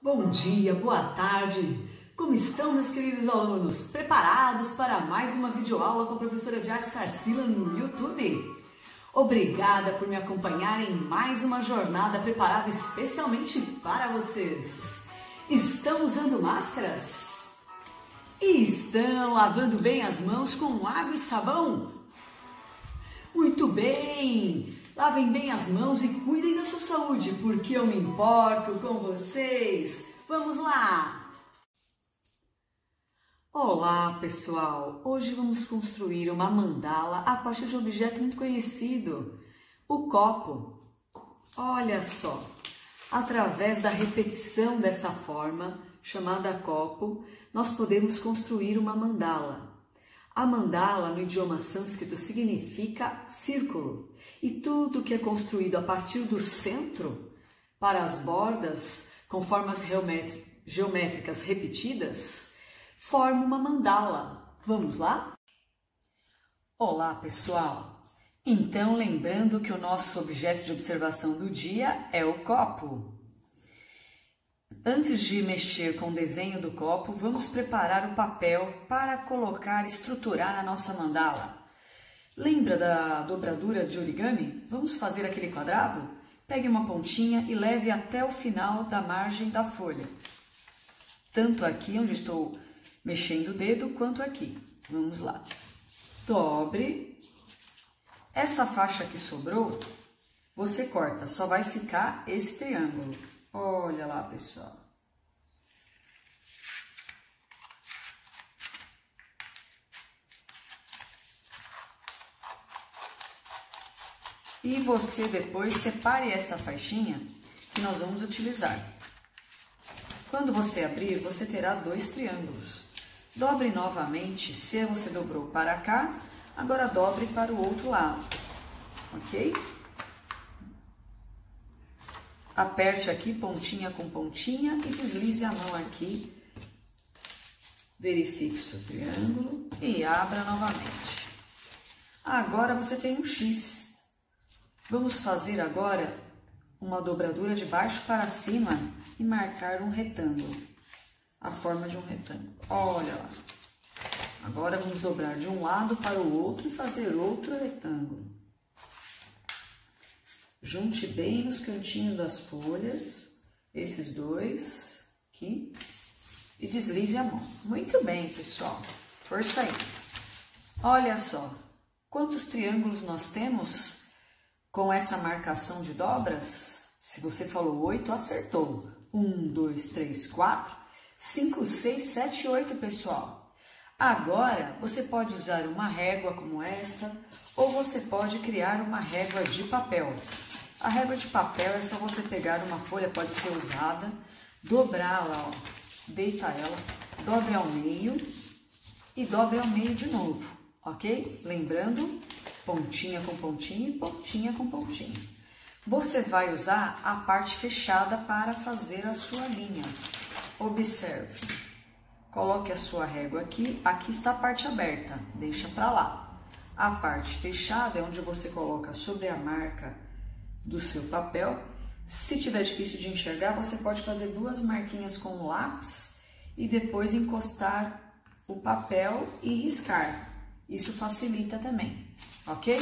Bom dia, boa tarde! Como estão, meus queridos alunos? Preparados para mais uma videoaula com a professora de Artes Tarsila no YouTube? Obrigada por me acompanhar em mais uma jornada preparada especialmente para vocês. Estão usando máscaras? E estão lavando bem as mãos com água e sabão? Muito bem! Lavem bem as mãos e cuidem da sua saúde, porque eu me importo com vocês. Vamos lá! Olá, pessoal! Hoje vamos construir uma mandala a partir de um objeto muito conhecido, o copo. Olha só! Através da repetição dessa forma, chamada copo, nós podemos construir uma mandala. A mandala no idioma sânscrito significa círculo, e tudo que é construído a partir do centro para as bordas, com formas geométricas repetidas, forma uma mandala. Vamos lá? Olá, pessoal! Então, lembrando que o nosso objeto de observação do dia é o copo. Antes de mexer com o desenho do copo, vamos preparar o papel para colocar, estruturar a nossa mandala. Lembra da dobradura de origami? Vamos fazer aquele quadrado? Pegue uma pontinha e leve até o final da margem da folha. Tanto aqui onde estou mexendo o dedo, quanto aqui. Vamos lá. Dobre. Essa faixa que sobrou, você corta, só vai ficar esse triângulo. Olha lá, pessoal. E você depois separe esta faixinha que nós vamos utilizar. Quando você abrir, você terá dois triângulos. Dobre novamente, se você dobrou para cá, agora dobre para o outro lado, ok? Aperte aqui pontinha com pontinha e deslize a mão aqui. Verifique seu triângulo e abra novamente. Agora você tem um X. Vamos fazer agora uma dobradura de baixo para cima e marcar um retângulo. A forma de um retângulo. Olha lá. Agora vamos dobrar de um lado para o outro e fazer outro retângulo. Junte bem nos cantinhos das folhas, esses dois aqui, e deslize a mão. Muito bem, pessoal. Força aí. Olha só, quantos triângulos nós temos com essa marcação de dobras? Se você falou oito, acertou. Um, dois, três, quatro, cinco, seis, sete, oito, pessoal. Agora, você pode usar uma régua como esta, ou você pode criar uma régua de papel. A régua de papel é só você pegar uma folha, pode ser usada, dobrá-la, deita ela, dobre ao meio e dobre ao meio de novo, ok? Lembrando, pontinha com pontinha pontinha com pontinha. Você vai usar a parte fechada para fazer a sua linha. Observe. Coloque a sua régua aqui, aqui está a parte aberta, deixa para lá. A parte fechada é onde você coloca sobre a marca do seu papel. Se tiver difícil de enxergar, você pode fazer duas marquinhas com lápis e depois encostar o papel e riscar. Isso facilita também, ok?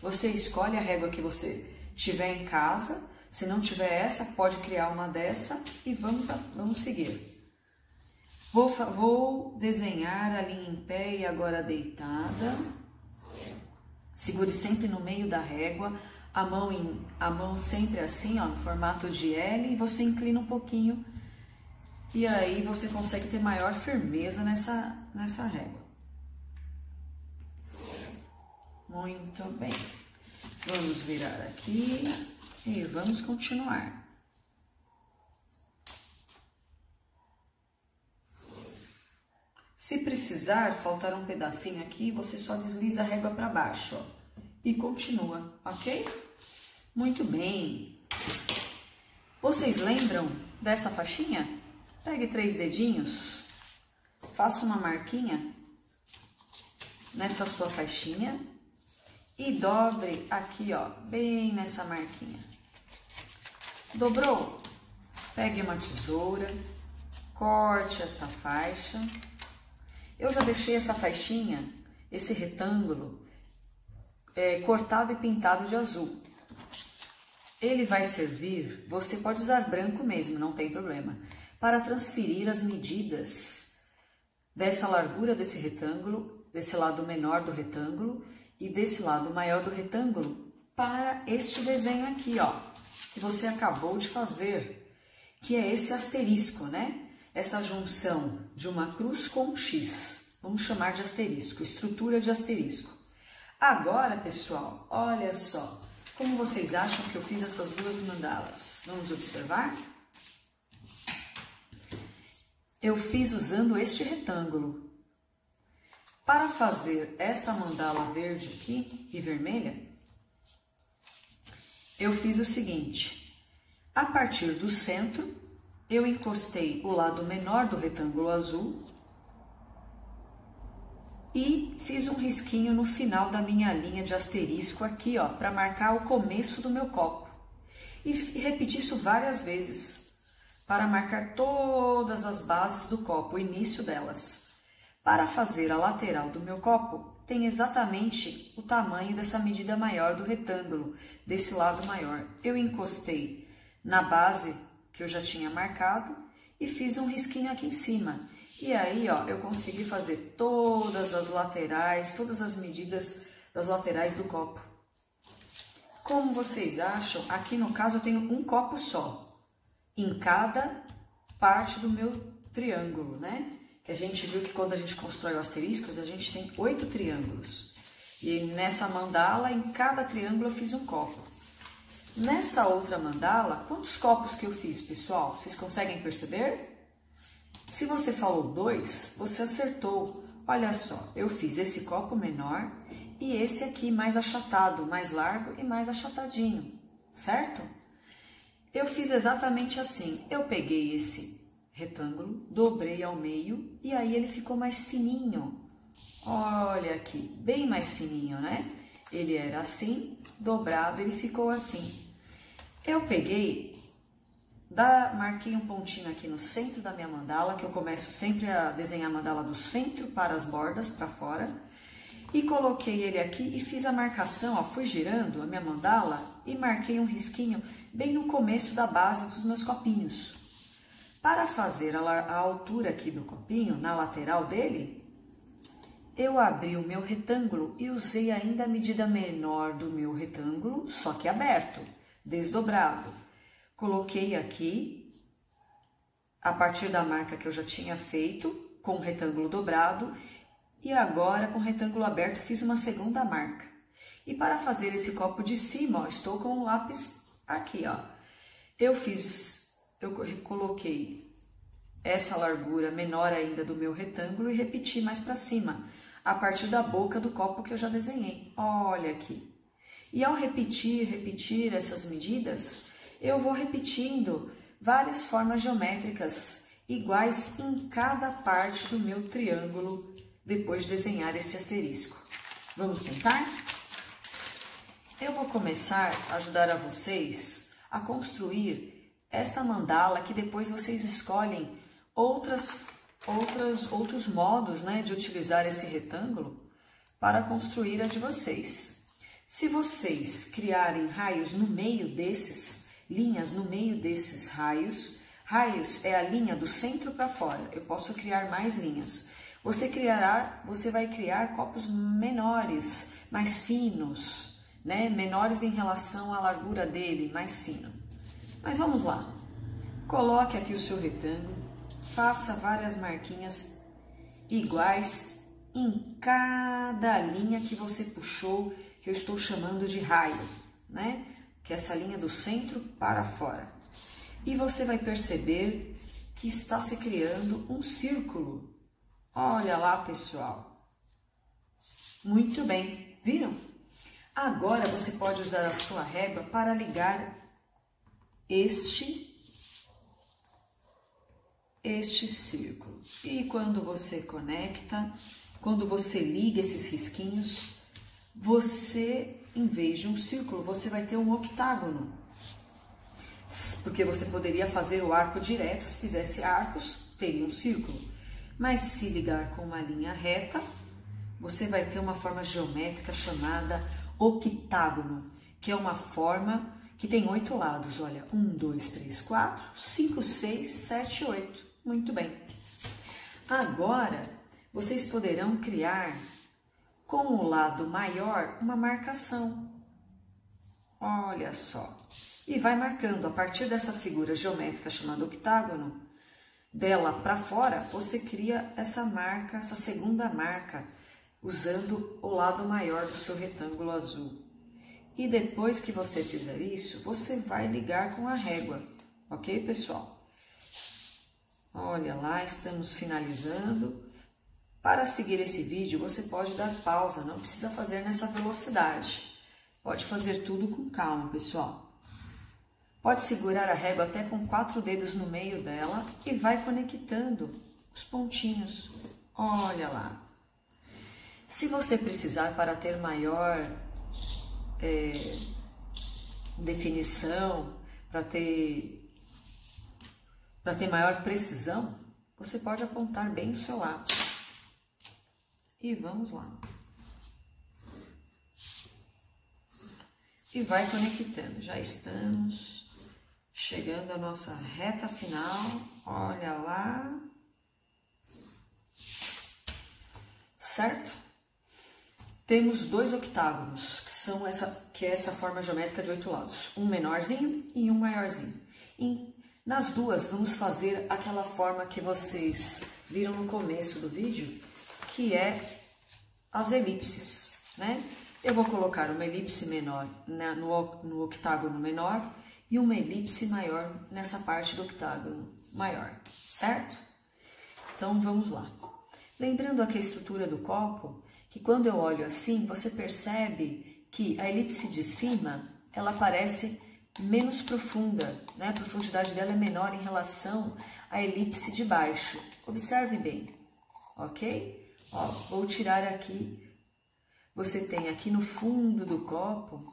Você escolhe a régua que você tiver em casa. Se não tiver essa, pode criar uma dessa e vamos, vamos seguir. Vou, vou desenhar a linha em pé e agora deitada. Segure sempre no meio da régua a mão, em, a mão sempre assim, ó, no formato de L, e você inclina um pouquinho, e aí você consegue ter maior firmeza nessa, nessa régua. Muito bem. Vamos virar aqui e vamos continuar. Se precisar faltar um pedacinho aqui, você só desliza a régua para baixo, ó e continua, ok? Muito bem. Vocês lembram dessa faixinha? Pegue três dedinhos, faça uma marquinha nessa sua faixinha e dobre aqui, ó, bem nessa marquinha. Dobrou? pegue uma tesoura, corte esta faixa. Eu já deixei essa faixinha, esse retângulo, é, cortado e pintado de azul. Ele vai servir, você pode usar branco mesmo, não tem problema, para transferir as medidas dessa largura desse retângulo, desse lado menor do retângulo e desse lado maior do retângulo para este desenho aqui, ó, que você acabou de fazer, que é esse asterisco, né? Essa junção de uma cruz com um X. Vamos chamar de asterisco, estrutura de asterisco. Agora, pessoal, olha só. Como vocês acham que eu fiz essas duas mandalas? Vamos observar? Eu fiz usando este retângulo. Para fazer esta mandala verde aqui e vermelha, eu fiz o seguinte. A partir do centro, eu encostei o lado menor do retângulo azul e fiz um risquinho no final da minha linha de asterisco aqui, ó, para marcar o começo do meu copo. E repeti isso várias vezes, para marcar todas as bases do copo, o início delas. Para fazer a lateral do meu copo, tem exatamente o tamanho dessa medida maior do retângulo, desse lado maior. Eu encostei na base que eu já tinha marcado e fiz um risquinho aqui em cima. E aí, ó, eu consegui fazer todas as laterais, todas as medidas das laterais do copo. Como vocês acham, aqui no caso eu tenho um copo só, em cada parte do meu triângulo, né? Que a gente viu que quando a gente constrói o asteriscos, a gente tem oito triângulos. E nessa mandala, em cada triângulo eu fiz um copo. Nesta outra mandala, quantos copos que eu fiz, pessoal? Vocês conseguem perceber? Se você falou dois, você acertou. Olha só, eu fiz esse copo menor e esse aqui mais achatado, mais largo e mais achatadinho, certo? Eu fiz exatamente assim. Eu peguei esse retângulo, dobrei ao meio e aí ele ficou mais fininho. Olha aqui, bem mais fininho, né? Ele era assim, dobrado, ele ficou assim. Eu peguei da, marquei um pontinho aqui no centro da minha mandala, que eu começo sempre a desenhar a mandala do centro para as bordas, para fora. E coloquei ele aqui e fiz a marcação, ó, fui girando a minha mandala e marquei um risquinho bem no começo da base dos meus copinhos. Para fazer a, a altura aqui do copinho, na lateral dele, eu abri o meu retângulo e usei ainda a medida menor do meu retângulo, só que aberto, desdobrado. Coloquei aqui, a partir da marca que eu já tinha feito, com o retângulo dobrado, e agora com o retângulo aberto fiz uma segunda marca. E para fazer esse copo de cima, ó, estou com o lápis aqui, ó. Eu fiz, eu coloquei essa largura menor ainda do meu retângulo e repeti mais para cima, a partir da boca do copo que eu já desenhei. Olha aqui. E ao repetir, repetir essas medidas, eu vou repetindo várias formas geométricas iguais em cada parte do meu triângulo depois de desenhar esse asterisco. Vamos tentar? Eu vou começar a ajudar a vocês a construir esta mandala que depois vocês escolhem outras, outras, outros modos né, de utilizar esse retângulo para construir a de vocês. Se vocês criarem raios no meio desses, linhas no meio desses raios. Raios é a linha do centro para fora. Eu posso criar mais linhas. Você criará, você vai criar copos menores, mais finos, né? Menores em relação à largura dele, mais fino. Mas vamos lá. Coloque aqui o seu retângulo, faça várias marquinhas iguais em cada linha que você puxou, que eu estou chamando de raio, né? que é essa linha do centro para fora. E você vai perceber que está se criando um círculo. Olha lá, pessoal. Muito bem, viram? Agora você pode usar a sua régua para ligar este este círculo. E quando você conecta, quando você liga esses risquinhos, você em vez de um círculo, você vai ter um octágono. porque você poderia fazer o arco direto, se fizesse arcos, teria um círculo. Mas se ligar com uma linha reta, você vai ter uma forma geométrica chamada octágono, que é uma forma que tem oito lados. Olha, um, dois, três, quatro, cinco, seis, sete, oito. Muito bem. Agora, vocês poderão criar com o lado maior uma marcação. Olha só. E vai marcando a partir dessa figura geométrica chamada octágono, dela para fora, você cria essa marca, essa segunda marca, usando o lado maior do seu retângulo azul. E depois que você fizer isso, você vai ligar com a régua, ok, pessoal? Olha lá, estamos finalizando. Para seguir esse vídeo, você pode dar pausa, não precisa fazer nessa velocidade. Pode fazer tudo com calma, pessoal. Pode segurar a régua até com quatro dedos no meio dela e vai conectando os pontinhos. Olha lá. Se você precisar para ter maior é, definição, para ter para ter maior precisão, você pode apontar bem o seu lápis. E vamos lá. E vai conectando. Já estamos chegando à nossa reta final. Olha lá. Certo? Temos dois octágonos, que são essa, que é essa forma geométrica de oito lados, um menorzinho e um maiorzinho. Em, nas duas, vamos fazer aquela forma que vocês viram no começo do vídeo, que é as elipses, né? Eu vou colocar uma elipse menor né, no, no octágono menor e uma elipse maior nessa parte do octágono maior, certo? Então vamos lá. Lembrando aqui a estrutura do copo, que quando eu olho assim, você percebe que a elipse de cima, ela parece menos profunda, né? A profundidade dela é menor em relação à elipse de baixo. Observe bem, ok? Vou tirar aqui. Você tem aqui no fundo do copo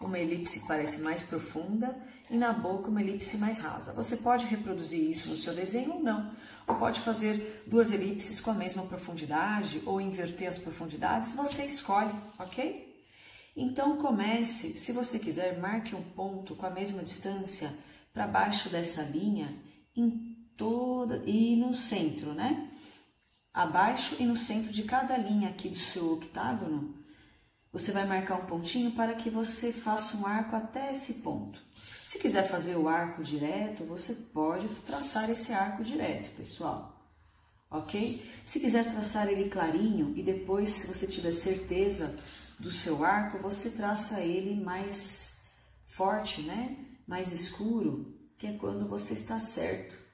uma elipse que parece mais profunda e na boca uma elipse mais rasa. Você pode reproduzir isso no seu desenho ou não. Ou pode fazer duas elipses com a mesma profundidade ou inverter as profundidades, você escolhe, ok? Então comece, se você quiser, marque um ponto com a mesma distância para baixo dessa linha em toda e no centro, né? Abaixo e no centro de cada linha aqui do seu octágono, você vai marcar um pontinho para que você faça um arco até esse ponto. Se quiser fazer o arco direto, você pode traçar esse arco direto, pessoal. Ok? Se quiser traçar ele clarinho e depois, se você tiver certeza do seu arco, você traça ele mais forte, né? Mais escuro, que é quando você está certo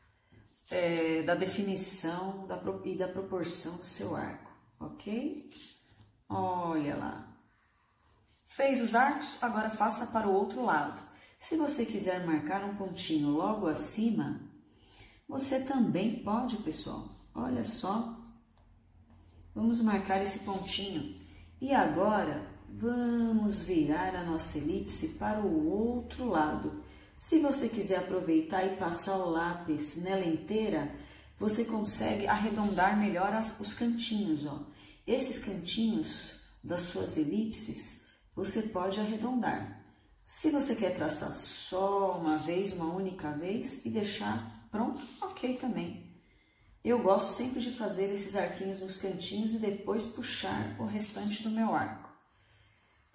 é, da definição da, e da proporção do seu arco, ok? Olha lá. Fez os arcos, agora faça para o outro lado. Se você quiser marcar um pontinho logo acima, você também pode, pessoal. Olha só. Vamos marcar esse pontinho. E agora, vamos virar a nossa elipse para o outro lado. Se você quiser aproveitar e passar o lápis nela inteira, você consegue arredondar melhor as, os cantinhos. Ó. Esses cantinhos das suas elipses, você pode arredondar. Se você quer traçar só uma vez, uma única vez e deixar pronto, ok também. Eu gosto sempre de fazer esses arquinhos nos cantinhos e depois puxar o restante do meu arco.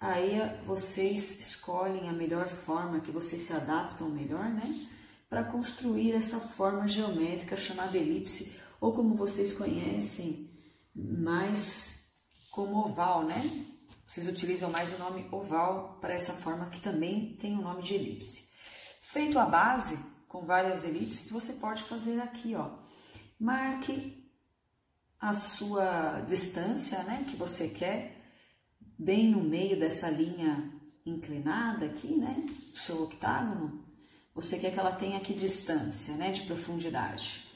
Aí vocês escolhem a melhor forma que vocês se adaptam melhor, né? Para construir essa forma geométrica chamada elipse, ou como vocês conhecem, mais como oval, né? Vocês utilizam mais o nome oval para essa forma que também tem o nome de elipse. Feito a base, com várias elipses, você pode fazer aqui, ó. Marque a sua distância, né, que você quer bem no meio dessa linha inclinada aqui, né? Do seu octágono, você quer que ela tenha aqui distância, né? De profundidade.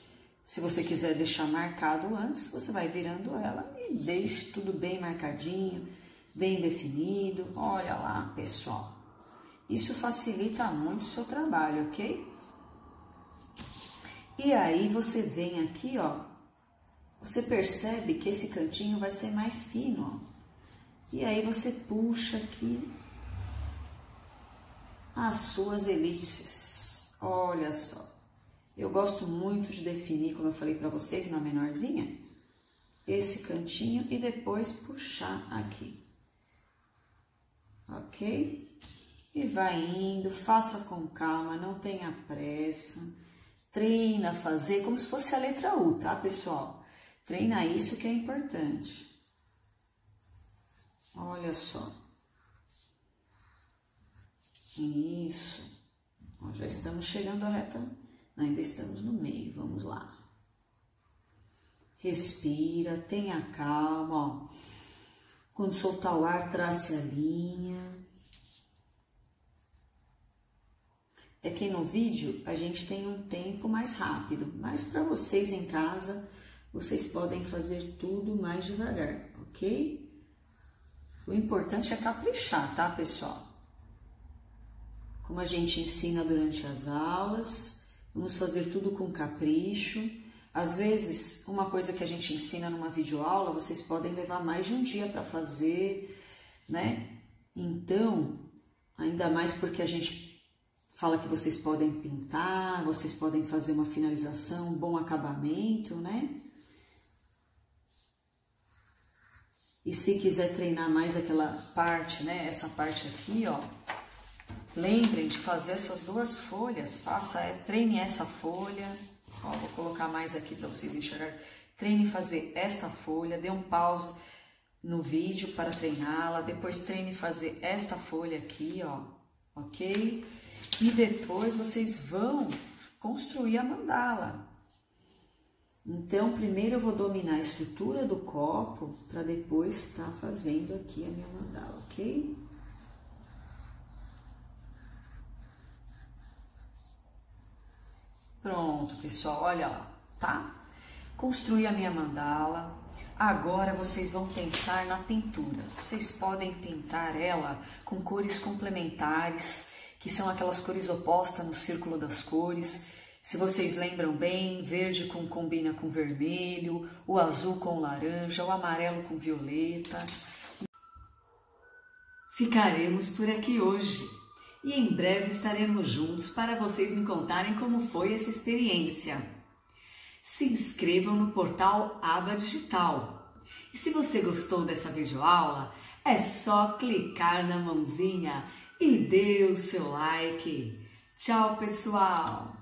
Se você quiser deixar marcado antes, você vai virando ela e deixe tudo bem marcadinho, bem definido. Olha lá, pessoal. Isso facilita muito o seu trabalho, ok? E aí você vem aqui, ó, você percebe que esse cantinho vai ser mais fino, ó. E aí você puxa aqui as suas elipses. Olha só. Eu gosto muito de definir, como eu falei para vocês na menorzinha, esse cantinho e depois puxar aqui. Ok? E vai indo, faça com calma, não tenha pressa. Treina a fazer como se fosse a letra U, tá, pessoal? Treina isso que é importante. Olha só. Isso. Ó, já estamos chegando à reta, ainda estamos no meio, vamos lá. Respira, tenha calma, ó. Quando soltar o ar, trace a linha. É que no vídeo a gente tem um tempo mais rápido, mas para vocês em casa, vocês podem fazer tudo mais devagar, ok? O importante é caprichar, tá, pessoal? Como a gente ensina durante as aulas, vamos fazer tudo com capricho. Às vezes, uma coisa que a gente ensina numa videoaula, vocês podem levar mais de um dia para fazer, né? Então, ainda mais porque a gente fala que vocês podem pintar, vocês podem fazer uma finalização, um bom acabamento, né? E se quiser treinar mais aquela parte, né? Essa parte aqui, ó. Lembrem de fazer essas duas folhas. Faça, treine essa folha. Ó, vou colocar mais aqui para vocês enxergarem. Treine fazer esta folha. Dê um pause no vídeo para treiná-la. Depois treine fazer esta folha aqui, ó. Ok? E depois vocês vão construir a mandala. Então, primeiro eu vou dominar a estrutura do copo para depois estar tá fazendo aqui a minha mandala, ok? Pronto, pessoal, olha lá, tá? Construí a minha mandala. Agora vocês vão pensar na pintura. Vocês podem pintar ela com cores complementares, que são aquelas cores opostas no círculo das cores se vocês lembram bem, verde com, combina com vermelho, o azul com laranja, o amarelo com violeta. Ficaremos por aqui hoje e em breve estaremos juntos para vocês me contarem como foi essa experiência. Se inscrevam no portal Aba Digital. E se você gostou dessa videoaula, é só clicar na mãozinha e dê o seu like. Tchau, pessoal!